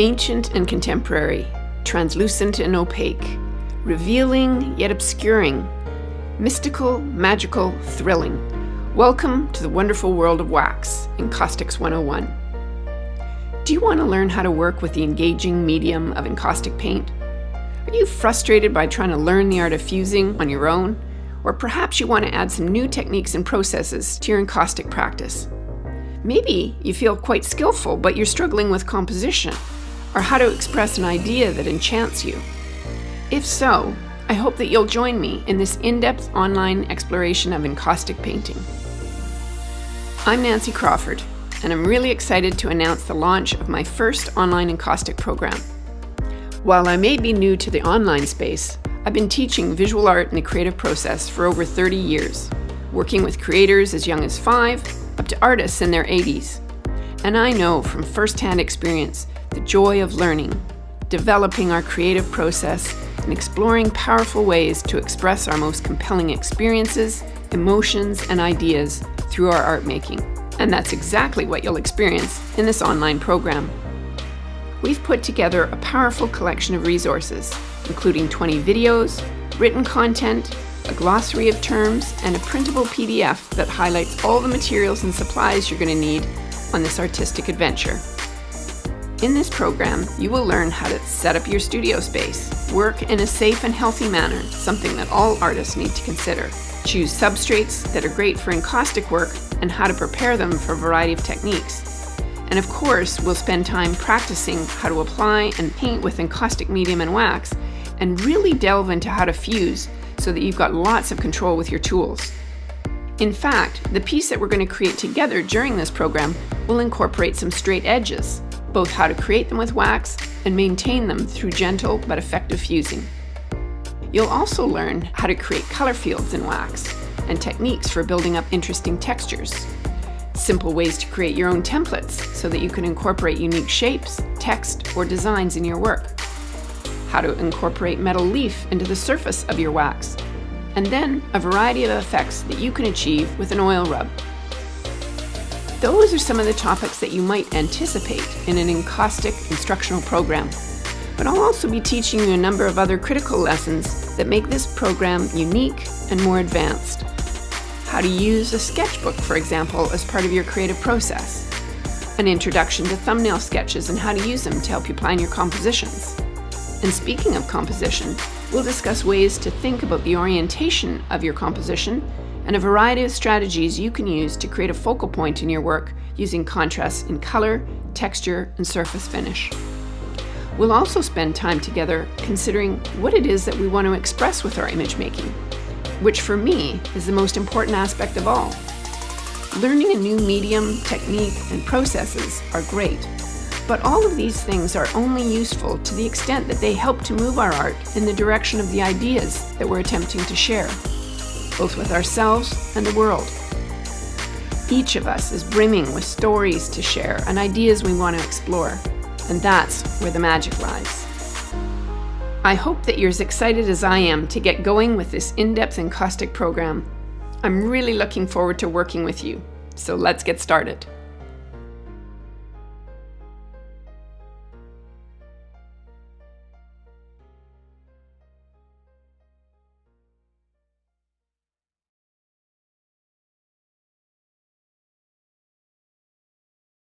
Ancient and contemporary, translucent and opaque, revealing yet obscuring, mystical, magical, thrilling. Welcome to the wonderful world of wax Encaustics 101. Do you want to learn how to work with the engaging medium of encaustic paint? Are you frustrated by trying to learn the art of fusing on your own? Or perhaps you want to add some new techniques and processes to your encaustic practice. Maybe you feel quite skillful, but you're struggling with composition or how to express an idea that enchants you. If so, I hope that you'll join me in this in depth online exploration of encaustic painting. I'm Nancy Crawford, and I'm really excited to announce the launch of my first online encaustic program. While I may be new to the online space, I've been teaching visual art and the creative process for over 30 years, working with creators as young as five up to artists in their 80s. And I know from firsthand experience the joy of learning, developing our creative process, and exploring powerful ways to express our most compelling experiences, emotions, and ideas through our art making. And that's exactly what you'll experience in this online program. We've put together a powerful collection of resources including 20 videos, written content, a glossary of terms, and a printable PDF that highlights all the materials and supplies you're going to need on this artistic adventure. In this program, you will learn how to set up your studio space, work in a safe and healthy manner, something that all artists need to consider, choose substrates that are great for encaustic work, and how to prepare them for a variety of techniques. And of course, we'll spend time practicing how to apply and paint with encaustic medium and wax and really delve into how to fuse so that you've got lots of control with your tools. In fact, the piece that we're going to create together during this program will incorporate some straight edges, both how to create them with wax and maintain them through gentle but effective fusing. You'll also learn how to create color fields in wax and techniques for building up interesting textures. Simple ways to create your own templates so that you can incorporate unique shapes, text, or designs in your work how to incorporate metal leaf into the surface of your wax, and then a variety of effects that you can achieve with an oil rub. Those are some of the topics that you might anticipate in an encaustic instructional program, but I'll also be teaching you a number of other critical lessons that make this program unique and more advanced. How to use a sketchbook, for example, as part of your creative process. An introduction to thumbnail sketches and how to use them to help you plan your compositions and speaking of composition, we'll discuss ways to think about the orientation of your composition and a variety of strategies you can use to create a focal point in your work using contrast in color, texture, and surface finish. We'll also spend time together considering what it is that we want to express with our image making, which for me is the most important aspect of all. Learning a new medium, technique, and processes are great, but all of these things are only useful to the extent that they help to move our art in the direction of the ideas that we're attempting to share, both with ourselves and the world. Each of us is brimming with stories to share and ideas we want to explore, and that's where the magic lies. I hope that you're as excited as I am to get going with this in depth encaustic program. I'm really looking forward to working with you, so let's get started.